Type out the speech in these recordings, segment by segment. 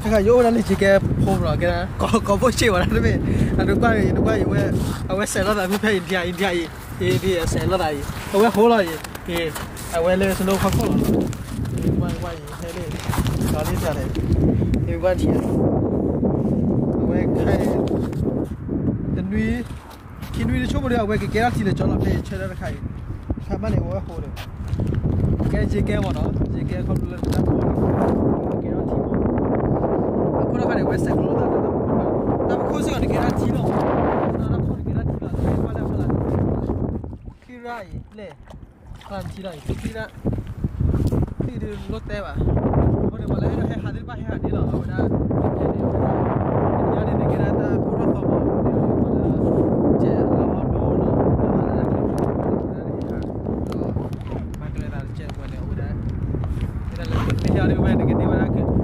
ถ้าอยู่นั่นเลยจีเก้พูดหรอแกนะก็ก็พูดชื่อวันนั้นไม่อันนู้นก็อันนู้นก็อยู่เว้ยเอาไว้เซลล์อะไรไม่เป็นอินเดียอินเดียอีอินเดียเซลล์อะไรเอาไว้โหอะไรอีเอาไว้เลยสนุกเขาก็หรอวันวันอีให้เลยตอนนี้จะอะไรอีวันที่เอาไว้ใครแต่นุ้ยคิดนุ้ยในช่วงเดียเอาไว้แกรักที่เลยจอดรับเลยเชื่อได้ไหมใครทำบ้านเลยว่าโหเลยแกจีเก้หมดเนาะจีเกเขาดูแลตั पारे west side road आएर तपाईँ तपाईँ कसो गर्ने केरा छिलो नराम्रो केरा छिलो पहिला पहिला किराले खान छिरा किरा तिर लोते बा भने मलाई हे हादिर पा हे हादिर होला याने केरा त पुरो त Yeah, I do, man, to get the one I can.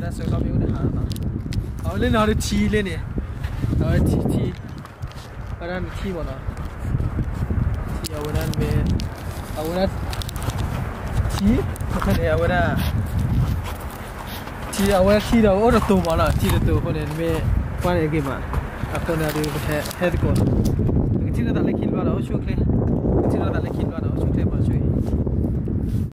那手高标的哈嘛。哦，你拿的踢了呢？拿的踢踢，把那踢完了。踢啊，我那没，啊我那踢，我看你啊我那踢啊我那踢的，我这多完了，踢的多，后来没关了给嘛，啊可能就还还得过。这个打来踢了，我学会，这个打来踢了，我学会嘛。